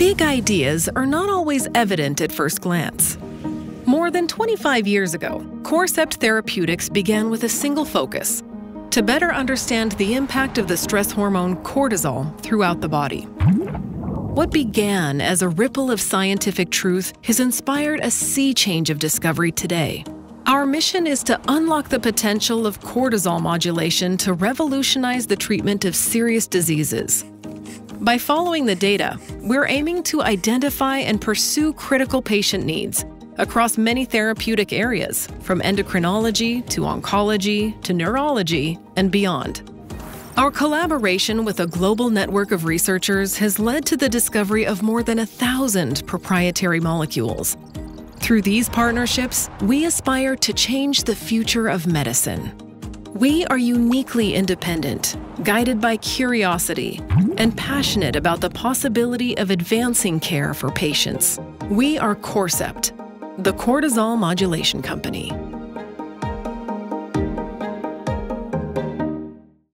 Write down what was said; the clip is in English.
Big ideas are not always evident at first glance. More than 25 years ago, Corcept Therapeutics began with a single focus to better understand the impact of the stress hormone cortisol throughout the body. What began as a ripple of scientific truth has inspired a sea change of discovery today. Our mission is to unlock the potential of cortisol modulation to revolutionize the treatment of serious diseases. By following the data, we're aiming to identify and pursue critical patient needs across many therapeutic areas, from endocrinology to oncology to neurology and beyond. Our collaboration with a global network of researchers has led to the discovery of more than a thousand proprietary molecules. Through these partnerships, we aspire to change the future of medicine. We are uniquely independent, guided by curiosity, and passionate about the possibility of advancing care for patients. We are Corcept, the cortisol modulation company.